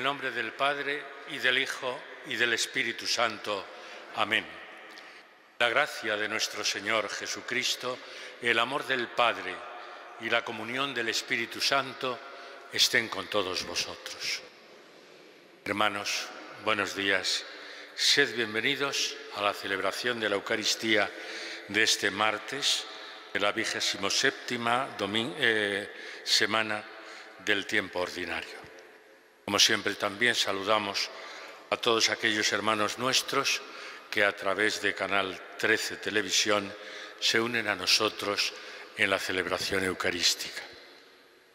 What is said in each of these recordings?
el nombre del Padre y del Hijo y del Espíritu Santo. Amén. La gracia de nuestro Señor Jesucristo, el amor del Padre y la comunión del Espíritu Santo estén con todos vosotros. Hermanos, buenos días. Sed bienvenidos a la celebración de la Eucaristía de este martes, de la vigésimo séptima eh, semana del tiempo ordinario. Como siempre también saludamos a todos aquellos hermanos nuestros que a través de Canal 13 Televisión se unen a nosotros en la celebración eucarística.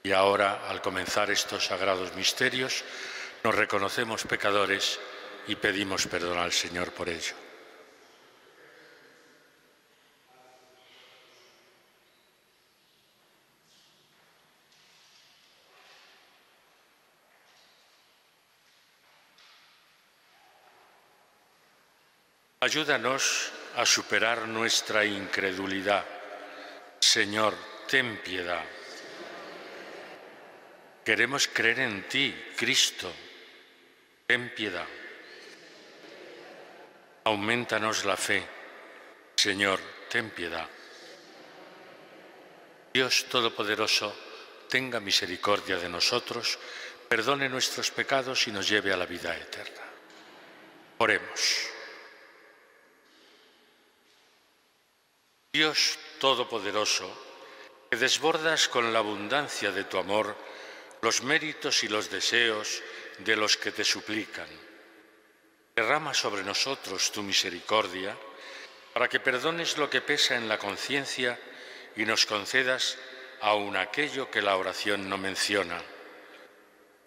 Y ahora, al comenzar estos sagrados misterios, nos reconocemos pecadores y pedimos perdón al Señor por ello. Ayúdanos a superar nuestra incredulidad. Señor, ten piedad. Queremos creer en ti, Cristo. Ten piedad. Aumentanos la fe. Señor, ten piedad. Dios Todopoderoso, tenga misericordia de nosotros, perdone nuestros pecados y nos lleve a la vida eterna. Oremos. Dios Todopoderoso, que desbordas con la abundancia de tu amor los méritos y los deseos de los que te suplican. Derrama sobre nosotros tu misericordia para que perdones lo que pesa en la conciencia y nos concedas aun aquello que la oración no menciona.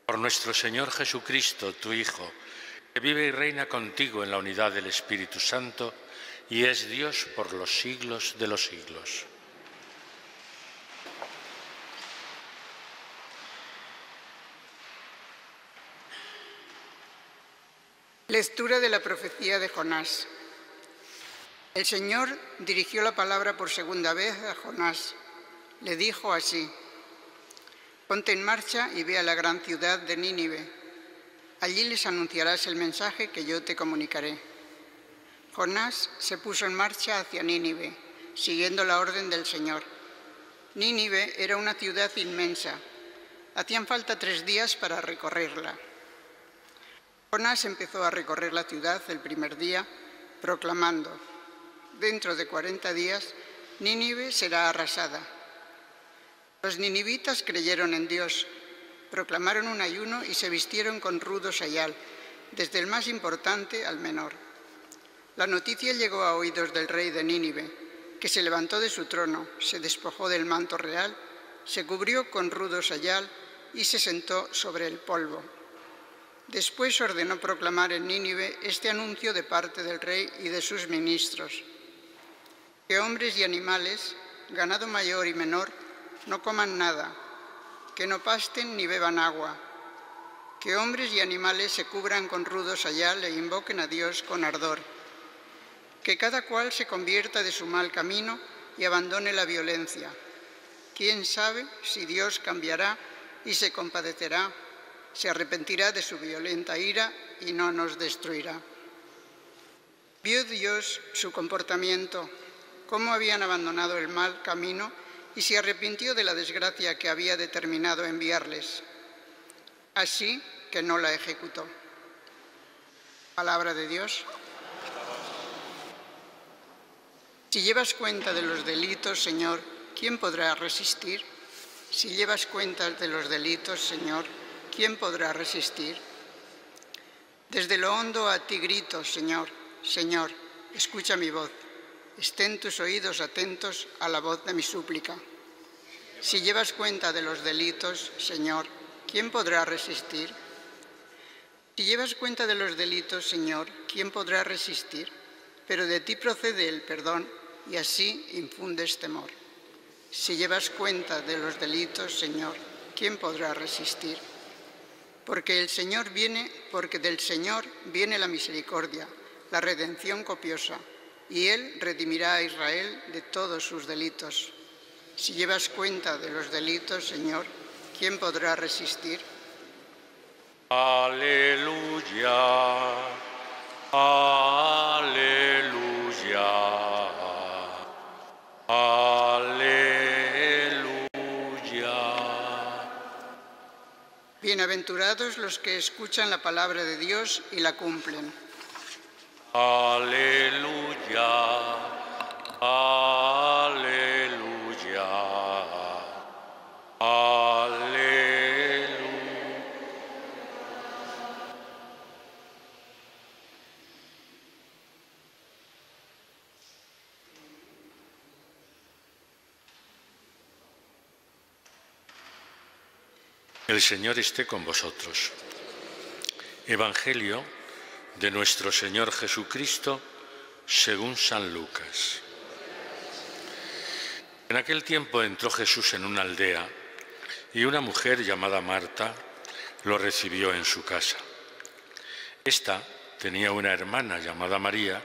Por nuestro Señor Jesucristo, tu Hijo, que vive y reina contigo en la unidad del Espíritu Santo, y es Dios por los siglos de los siglos. Lectura de la profecía de Jonás. El Señor dirigió la palabra por segunda vez a Jonás. Le dijo así, ponte en marcha y ve a la gran ciudad de Nínive. Allí les anunciarás el mensaje que yo te comunicaré. Jonás se puso en marcha hacia Nínive, siguiendo la orden del Señor. Nínive era una ciudad inmensa. Hacían falta tres días para recorrerla. Jonás empezó a recorrer la ciudad el primer día, proclamando, dentro de cuarenta días, Nínive será arrasada. Los ninivitas creyeron en Dios, proclamaron un ayuno y se vistieron con rudo sayal, desde el más importante al menor. La noticia llegó a oídos del rey de Nínive, que se levantó de su trono, se despojó del manto real, se cubrió con rudo sayal y se sentó sobre el polvo. Después ordenó proclamar en Nínive este anuncio de parte del rey y de sus ministros, que hombres y animales, ganado mayor y menor, no coman nada, que no pasten ni beban agua, que hombres y animales se cubran con rudo sayal e invoquen a Dios con ardor que cada cual se convierta de su mal camino y abandone la violencia. ¿Quién sabe si Dios cambiará y se compadecerá, se arrepentirá de su violenta ira y no nos destruirá? Vio Dios su comportamiento, cómo habían abandonado el mal camino y se arrepintió de la desgracia que había determinado enviarles. Así que no la ejecutó. Palabra de Dios. Si llevas cuenta de los delitos, Señor, ¿quién podrá resistir? Si llevas cuenta de los delitos, Señor, ¿quién podrá resistir? Desde lo hondo a ti grito, Señor, Señor, escucha mi voz. Estén tus oídos atentos a la voz de mi súplica. Si llevas cuenta de los delitos, Señor, ¿quién podrá resistir? Si llevas cuenta de los delitos, Señor, ¿quién podrá resistir? Pero de ti procede el perdón y así infundes temor. Si llevas cuenta de los delitos, Señor, ¿quién podrá resistir? Porque el Señor viene, porque del Señor viene la misericordia, la redención copiosa, y Él redimirá a Israel de todos sus delitos. Si llevas cuenta de los delitos, Señor, ¿quién podrá resistir? Aleluya. Aleluya. Bienaventurados los que escuchan la palabra de Dios y la cumplen. Aleluya. Aleluya. El Señor esté con vosotros. Evangelio de nuestro Señor Jesucristo según San Lucas. En aquel tiempo entró Jesús en una aldea y una mujer llamada Marta lo recibió en su casa. Esta tenía una hermana llamada María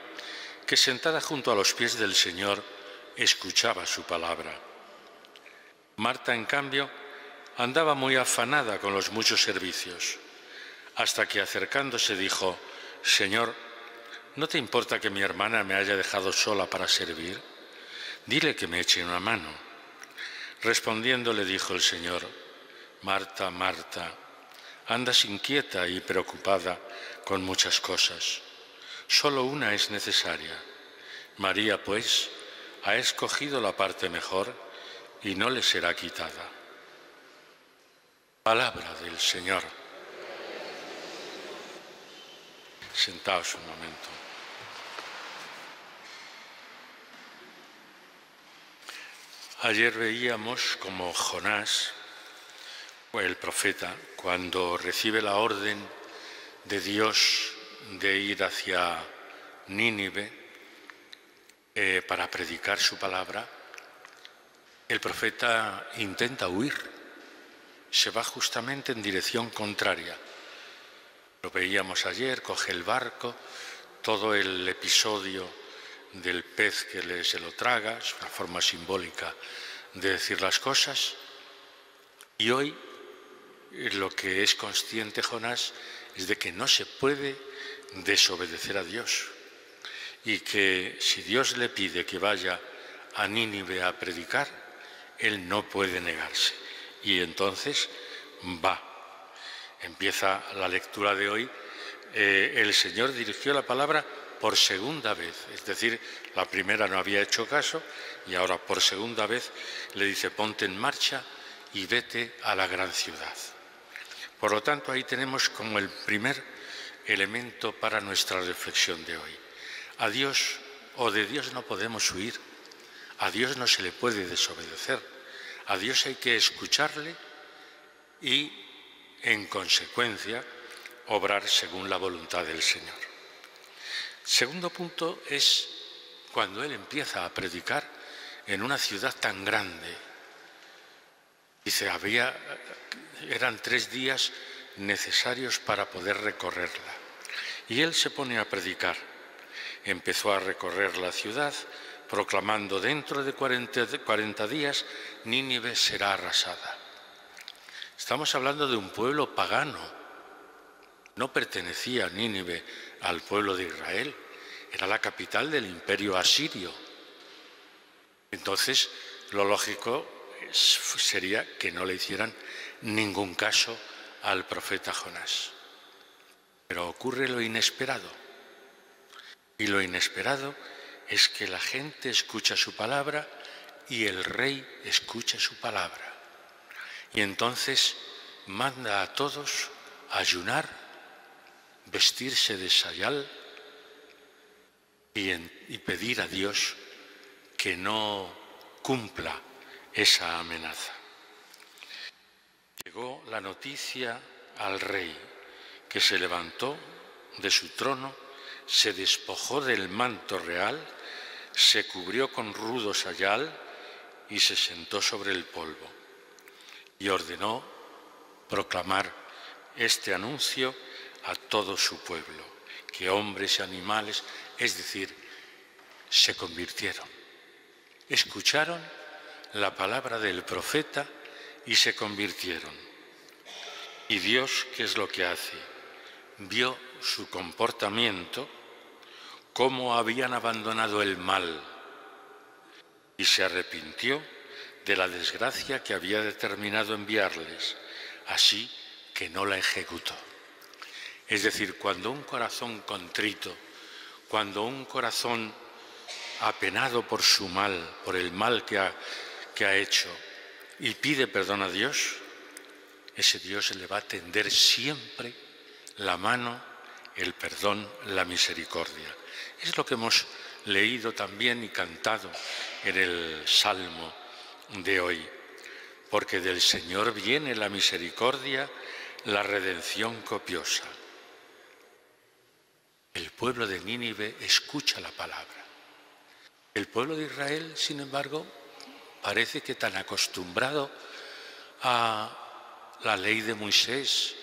que sentada junto a los pies del Señor escuchaba su palabra. Marta, en cambio, andaba muy afanada con los muchos servicios, hasta que acercándose dijo, Señor, ¿no te importa que mi hermana me haya dejado sola para servir? Dile que me eche una mano. Respondiendo le dijo el Señor, Marta, Marta, andas inquieta y preocupada con muchas cosas. Solo una es necesaria. María, pues, ha escogido la parte mejor y no le será quitada. Palabra del Señor. Sentaos un momento. Ayer veíamos como Jonás, el profeta, cuando recibe la orden de Dios de ir hacia Nínive eh, para predicar su palabra, el profeta intenta huir, se va justamente en dirección contraria. Lo veíamos ayer, coge el barco, todo el episodio del pez que le, se lo traga, es una forma simbólica de decir las cosas. Y hoy lo que es consciente Jonás es de que no se puede desobedecer a Dios y que si Dios le pide que vaya a Nínive a predicar, él no puede negarse. Y entonces va. Empieza la lectura de hoy. Eh, el Señor dirigió la palabra por segunda vez, es decir, la primera no había hecho caso y ahora por segunda vez le dice ponte en marcha y vete a la gran ciudad. Por lo tanto, ahí tenemos como el primer elemento para nuestra reflexión de hoy. A Dios o de Dios no podemos huir, a Dios no se le puede desobedecer, a Dios hay que escucharle y, en consecuencia, obrar según la voluntad del Señor. Segundo punto es cuando Él empieza a predicar en una ciudad tan grande. Dice, había, eran tres días necesarios para poder recorrerla. Y Él se pone a predicar. Empezó a recorrer la ciudad proclamando dentro de 40, 40 días Nínive será arrasada. Estamos hablando de un pueblo pagano. No pertenecía Nínive al pueblo de Israel, era la capital del imperio asirio. Entonces, lo lógico sería que no le hicieran ningún caso al profeta Jonás. Pero ocurre lo inesperado. Y lo inesperado es que la gente escucha su palabra y el rey escucha su palabra. Y entonces manda a todos ayunar, vestirse de sayal y pedir a Dios que no cumpla esa amenaza. Llegó la noticia al rey, que se levantó de su trono, se despojó del manto real, se cubrió con rudo sayal y se sentó sobre el polvo y ordenó proclamar este anuncio a todo su pueblo, que hombres y animales, es decir, se convirtieron, escucharon la palabra del profeta y se convirtieron. Y Dios, ¿qué es lo que hace? Vio su comportamiento, cómo habían abandonado el mal y se arrepintió de la desgracia que había determinado enviarles, así que no la ejecutó. Es decir, cuando un corazón contrito, cuando un corazón apenado por su mal, por el mal que ha, que ha hecho, y pide perdón a Dios, ese Dios le va a tender siempre la mano, el perdón, la misericordia. Es lo que hemos leído también y cantado en el Salmo de hoy, porque del Señor viene la misericordia, la redención copiosa. El pueblo de Nínive escucha la palabra. El pueblo de Israel, sin embargo, parece que tan acostumbrado a la ley de Moisés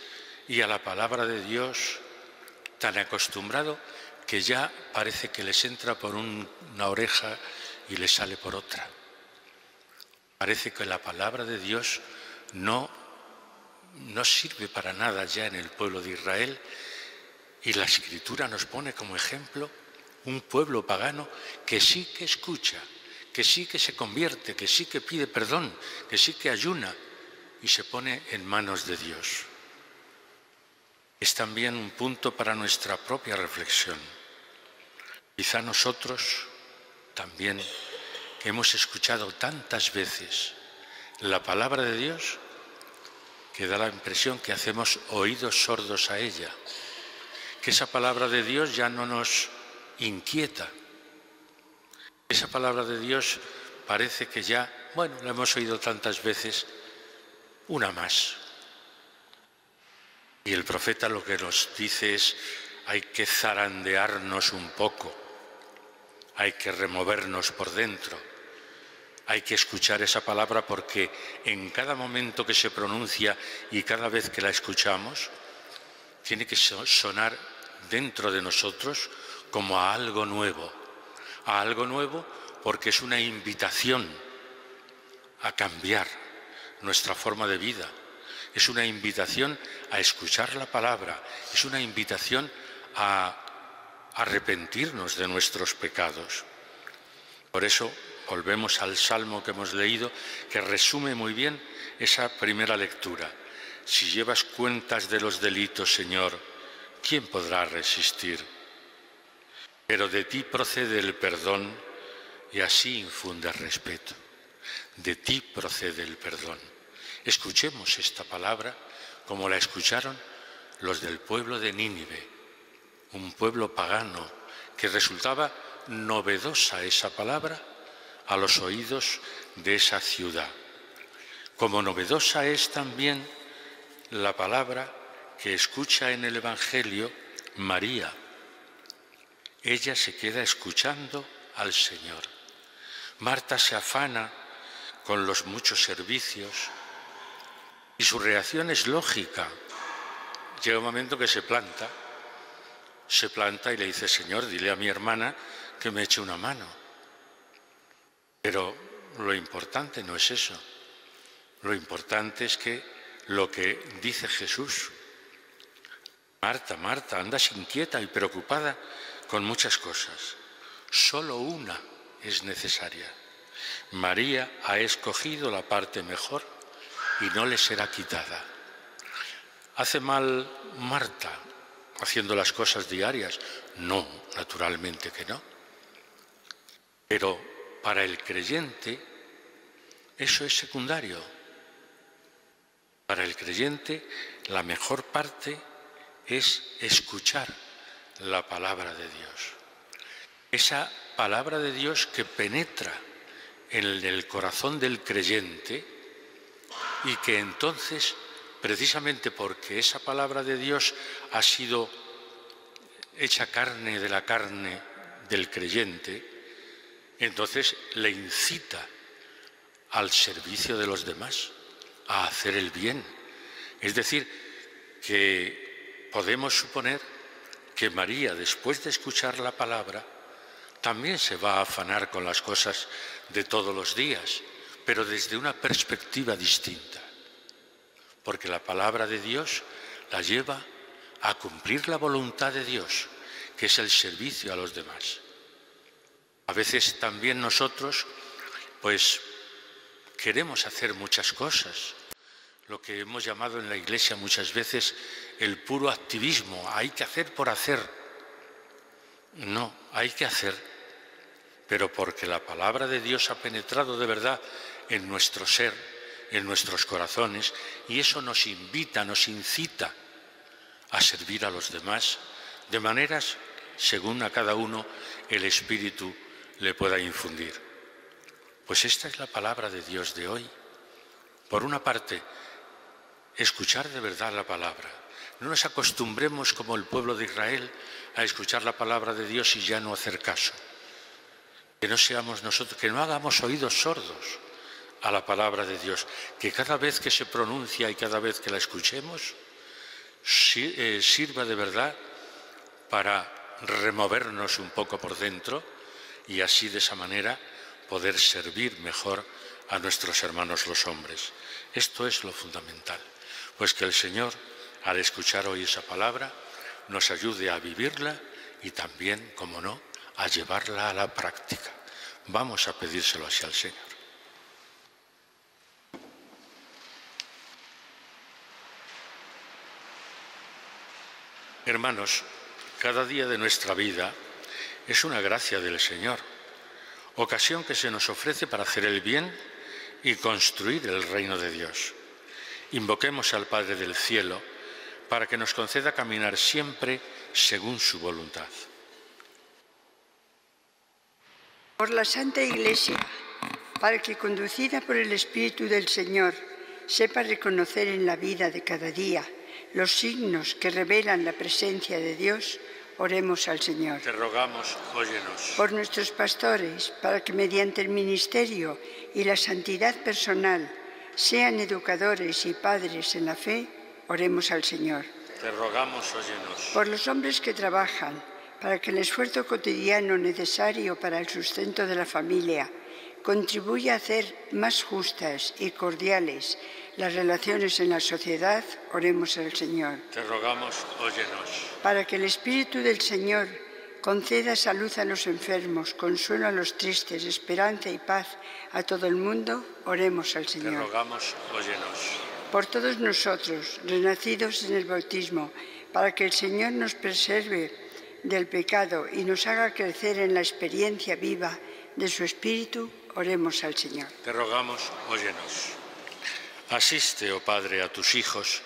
y a la palabra de Dios, tan acostumbrado que ya parece que les entra por una oreja y les sale por otra. Parece que la palabra de Dios no, no sirve para nada ya en el pueblo de Israel y la escritura nos pone como ejemplo un pueblo pagano que sí que escucha, que sí que se convierte, que sí que pide perdón, que sí que ayuna y se pone en manos de Dios. Es también un punto para nuestra propia reflexión. Quizá nosotros también que hemos escuchado tantas veces la palabra de Dios que da la impresión que hacemos oídos sordos a ella, que esa palabra de Dios ya no nos inquieta, esa palabra de Dios parece que ya, bueno, la hemos oído tantas veces, una más. Y el profeta lo que nos dice es, hay que zarandearnos un poco, hay que removernos por dentro hay que escuchar esa palabra porque en cada momento que se pronuncia y cada vez que la escuchamos, tiene que sonar dentro de nosotros como a algo nuevo, a algo nuevo porque es una invitación a cambiar nuestra forma de vida, es una invitación a escuchar la palabra, es una invitación a arrepentirnos de nuestros pecados. Por eso Volvemos al salmo que hemos leído, que resume muy bien esa primera lectura. Si llevas cuentas de los delitos, Señor, ¿quién podrá resistir? Pero de ti procede el perdón y así infunde respeto. De ti procede el perdón. Escuchemos esta palabra como la escucharon los del pueblo de Nínive, un pueblo pagano que resultaba novedosa esa palabra a los oídos de esa ciudad. Como novedosa es también la palabra que escucha en el Evangelio María. Ella se queda escuchando al Señor. Marta se afana con los muchos servicios y su reacción es lógica. Llega un momento que se planta, se planta y le dice, Señor, dile a mi hermana que me eche una mano. Pero lo importante no es eso. Lo importante es que lo que dice Jesús, Marta, Marta, andas inquieta y preocupada con muchas cosas. Solo una es necesaria. María ha escogido la parte mejor y no le será quitada. ¿Hace mal Marta haciendo las cosas diarias? No, naturalmente que no. Pero para el creyente eso es secundario. Para el creyente la mejor parte es escuchar la palabra de Dios. Esa palabra de Dios que penetra en el corazón del creyente y que entonces, precisamente porque esa palabra de Dios ha sido hecha carne de la carne del creyente, entonces le incita al servicio de los demás, a hacer el bien. Es decir, que podemos suponer que María, después de escuchar la palabra, también se va a afanar con las cosas de todos los días, pero desde una perspectiva distinta. porque la palabra de Dios la lleva a cumplir la voluntad de Dios, que es el servicio a los demás. A veces también nosotros, pues, queremos hacer muchas cosas, lo que hemos llamado en la Iglesia muchas veces el puro activismo, hay que hacer por hacer. No, hay que hacer, pero porque la palabra de Dios ha penetrado de verdad en nuestro ser, en nuestros corazones, y eso nos invita, nos incita a servir a los demás de maneras según a cada uno el Espíritu le pueda infundir. Pues esta es la palabra de Dios de hoy. Por una parte, escuchar de verdad la palabra. No nos acostumbremos como el pueblo de Israel a escuchar la palabra de Dios y ya no hacer caso. Que no seamos nosotros, que no hagamos oídos sordos a la palabra de Dios, que cada vez que se pronuncia y cada vez que la escuchemos, eh, sirva de verdad para removernos un poco por dentro y así de esa manera poder servir mejor a nuestros hermanos los hombres. Esto es lo fundamental. Pues que el Señor, al escuchar hoy esa palabra, nos ayude a vivirla y también, como no, a llevarla a la práctica. Vamos a pedírselo así al Señor. Hermanos, cada día de nuestra vida es una gracia del Señor, ocasión que se nos ofrece para hacer el bien y construir el reino de Dios. Invoquemos al Padre del Cielo para que nos conceda caminar siempre según su voluntad. Por la Santa Iglesia, para que conducida por el Espíritu del Señor sepa reconocer en la vida de cada día los signos que revelan la presencia de Dios, oremos al Señor. Te rogamos, óyenos. Por nuestros pastores, para que mediante el ministerio y la santidad personal sean educadores y padres en la fe, oremos al Señor. Te rogamos, óyenos. Por los hombres que trabajan, para que el esfuerzo cotidiano necesario para el sustento de la familia contribuya a hacer más justas y cordiales las relaciones en la sociedad, oremos al Señor. Te rogamos, óyenos. Para que el Espíritu del Señor conceda salud a los enfermos, consuelo a los tristes, esperanza y paz a todo el mundo, oremos al Señor. Te rogamos, óyenos. Por todos nosotros, renacidos en el bautismo, para que el Señor nos preserve del pecado y nos haga crecer en la experiencia viva de su Espíritu, oremos al Señor. Te rogamos, óyenos. Asiste, oh Padre, a tus hijos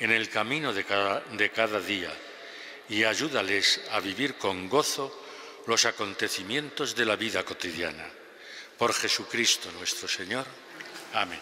en el camino de cada, de cada día y ayúdales a vivir con gozo los acontecimientos de la vida cotidiana. Por Jesucristo nuestro Señor. Amén.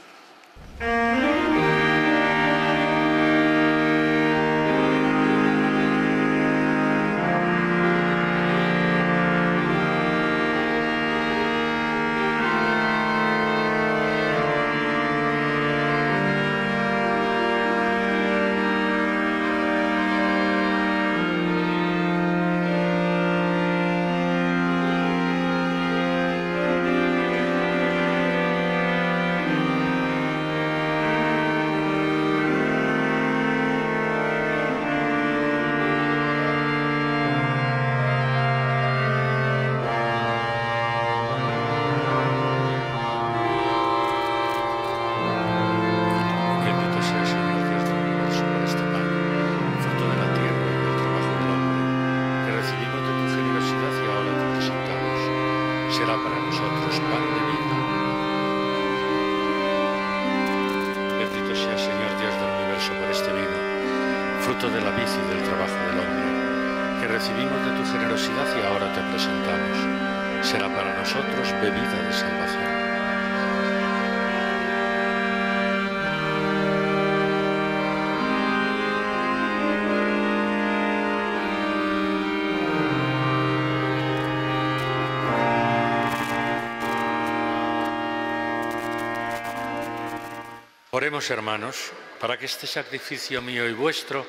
Oremos, hermanos, para que este sacrificio mío y vuestro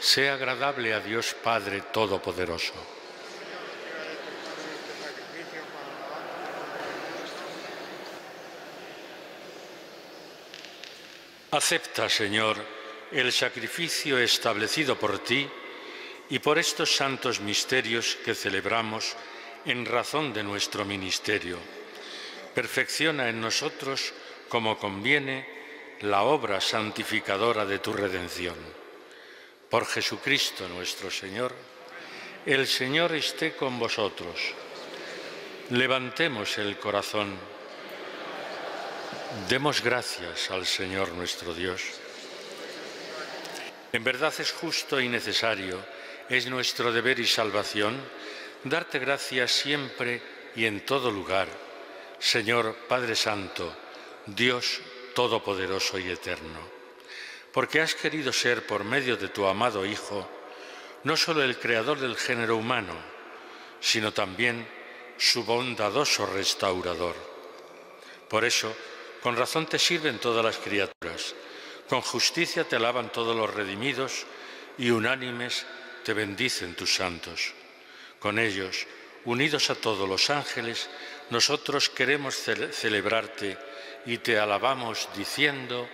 sea agradable a Dios Padre Todopoderoso. Acepta, Señor, el sacrificio establecido por ti y por estos santos misterios que celebramos en razón de nuestro ministerio. Perfecciona en nosotros, como conviene, la obra santificadora de tu redención. Por Jesucristo nuestro Señor, el Señor esté con vosotros. Levantemos el corazón. Demos gracias al Señor nuestro Dios. En verdad es justo y necesario, es nuestro deber y salvación, darte gracias siempre y en todo lugar, Señor Padre Santo, Dios Todopoderoso y Eterno, porque has querido ser por medio de tu amado Hijo, no solo el creador del género humano, sino también su bondadoso restaurador. Por eso, con razón te sirven todas las criaturas, con justicia te alaban todos los redimidos y unánimes te bendicen tus santos. Con ellos, unidos a todos los ángeles, nosotros queremos celebrarte y te alabamos diciendo,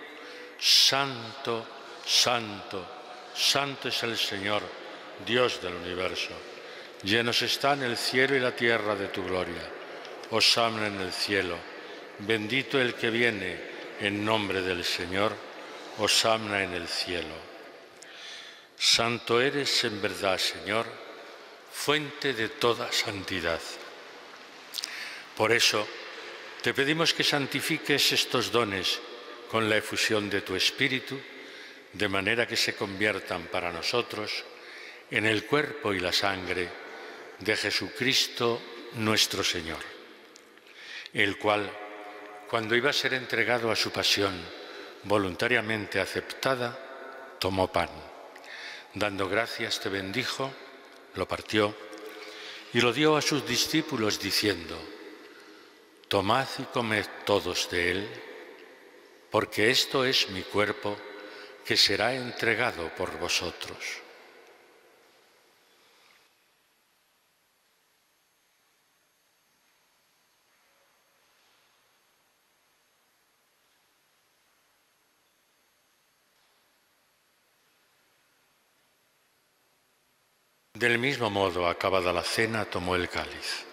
Santo, Santo, Santo es el Señor, Dios del universo. Llenos están el cielo y la tierra de tu gloria. Osana en el cielo. Bendito el que viene en nombre del Señor. Osana en el cielo. Santo eres en verdad, Señor, fuente de toda santidad. Por eso, te pedimos que santifiques estos dones con la efusión de tu Espíritu, de manera que se conviertan para nosotros en el cuerpo y la sangre de Jesucristo nuestro Señor, el cual, cuando iba a ser entregado a su pasión voluntariamente aceptada, tomó pan. Dando gracias te bendijo, lo partió y lo dio a sus discípulos diciendo, Tomad y comed todos de él, porque esto es mi cuerpo que será entregado por vosotros. Del mismo modo, acabada la cena, tomó el cáliz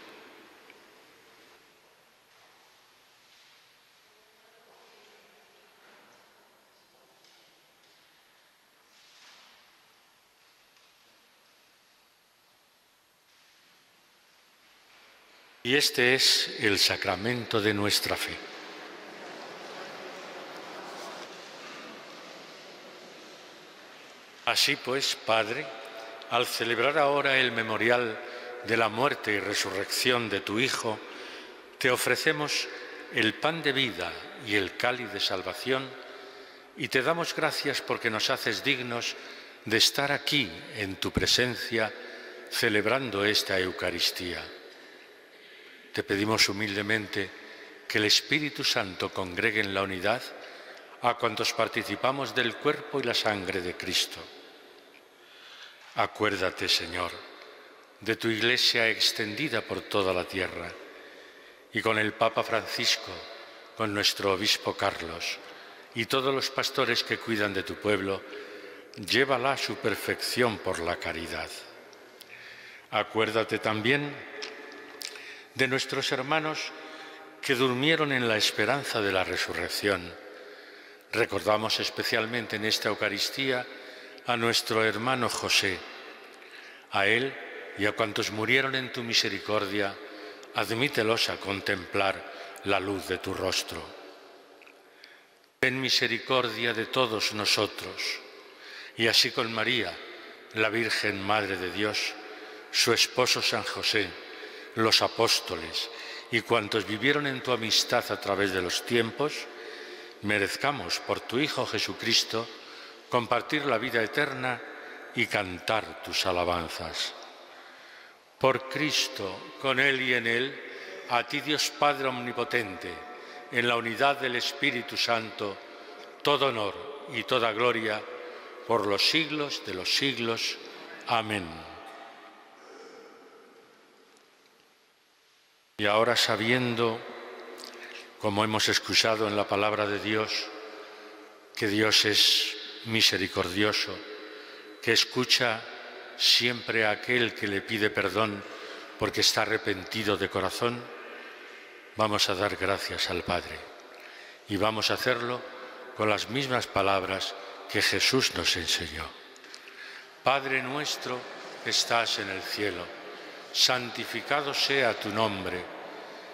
Y este es el sacramento de nuestra fe. Así pues, Padre, al celebrar ahora el memorial de la muerte y resurrección de tu Hijo, te ofrecemos el pan de vida y el cáliz de salvación y te damos gracias porque nos haces dignos de estar aquí en tu presencia celebrando esta Eucaristía te pedimos humildemente que el Espíritu Santo congregue en la unidad a cuantos participamos del cuerpo y la sangre de Cristo. Acuérdate, Señor, de tu Iglesia extendida por toda la tierra y con el Papa Francisco, con nuestro Obispo Carlos y todos los pastores que cuidan de tu pueblo, llévala a su perfección por la caridad. Acuérdate también de nuestros hermanos que durmieron en la esperanza de la resurrección. Recordamos especialmente en esta Eucaristía a nuestro hermano José. A él y a cuantos murieron en tu misericordia, admítelos a contemplar la luz de tu rostro. Ten misericordia de todos nosotros, y así con María, la Virgen Madre de Dios, su esposo San José, los apóstoles y cuantos vivieron en tu amistad a través de los tiempos, merezcamos por tu Hijo Jesucristo compartir la vida eterna y cantar tus alabanzas. Por Cristo, con Él y en Él, a ti Dios Padre Omnipotente, en la unidad del Espíritu Santo, todo honor y toda gloria por los siglos de los siglos. Amén. Y ahora sabiendo, como hemos escuchado en la palabra de Dios, que Dios es misericordioso, que escucha siempre a aquel que le pide perdón porque está arrepentido de corazón, vamos a dar gracias al Padre y vamos a hacerlo con las mismas palabras que Jesús nos enseñó. Padre nuestro que estás en el cielo, santificado sea tu nombre,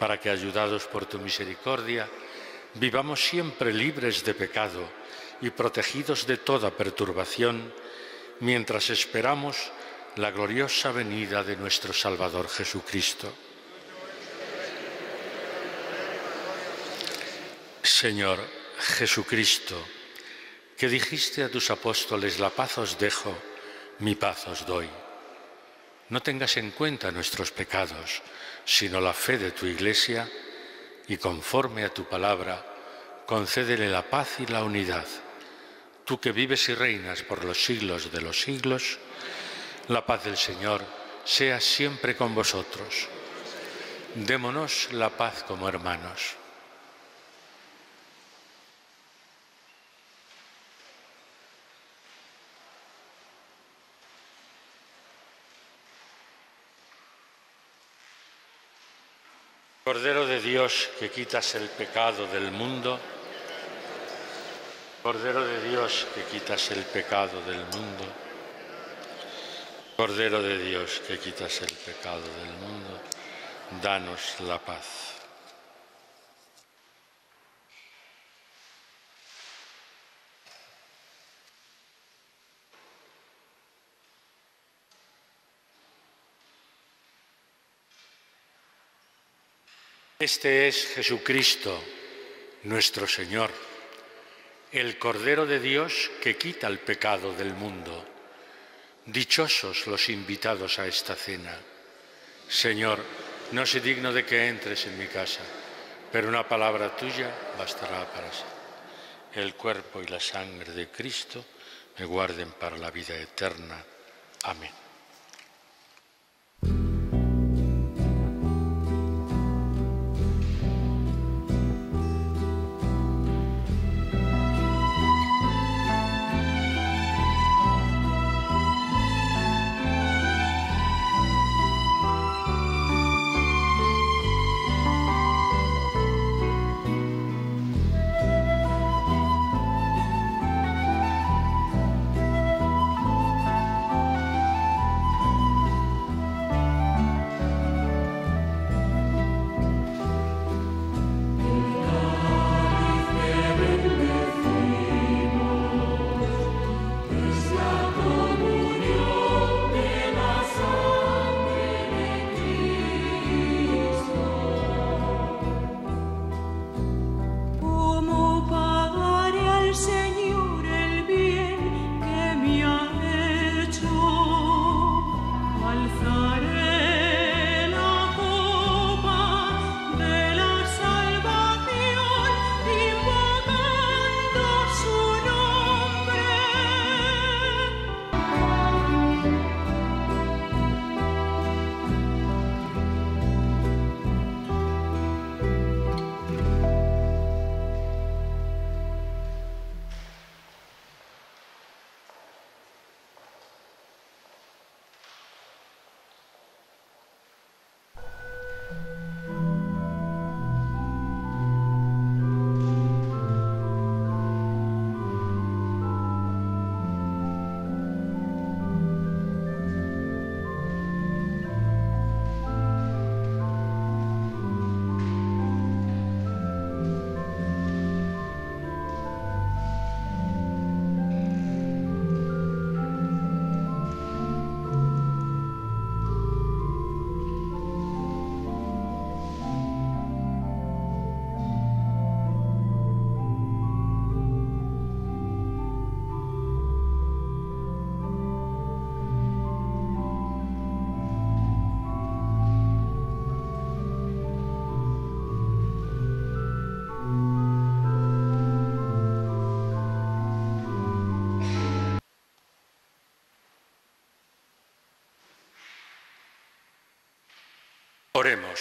para que, ayudados por tu misericordia, vivamos siempre libres de pecado y protegidos de toda perturbación, mientras esperamos la gloriosa venida de nuestro Salvador Jesucristo. Señor Jesucristo, que dijiste a tus apóstoles, la paz os dejo, mi paz os doy. No tengas en cuenta nuestros pecados, sino la fe de tu Iglesia, y conforme a tu palabra, concédele la paz y la unidad. Tú que vives y reinas por los siglos de los siglos, la paz del Señor sea siempre con vosotros. Démonos la paz como hermanos. Cordero de Dios que quitas el pecado del mundo, Cordero de Dios que quitas el pecado del mundo, Cordero de Dios que quitas el pecado del mundo, danos la paz. Este es Jesucristo, nuestro Señor, el Cordero de Dios que quita el pecado del mundo. Dichosos los invitados a esta cena. Señor, no soy digno de que entres en mi casa, pero una palabra tuya bastará para sí. El cuerpo y la sangre de Cristo me guarden para la vida eterna. Amén. Oremos.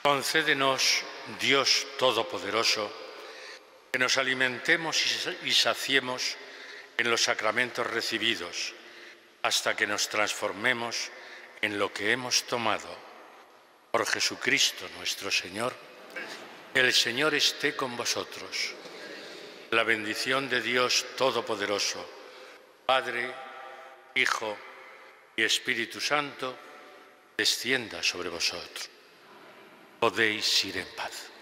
Concédenos, Dios Todopoderoso, que nos alimentemos y saciemos en los sacramentos recibidos, hasta que nos transformemos en lo que hemos tomado. Por Jesucristo nuestro Señor, el Señor esté con vosotros. La bendición de Dios Todopoderoso, Padre, Hijo y Espíritu Santo, descienda sobre vosotros. Podéis ir en paz.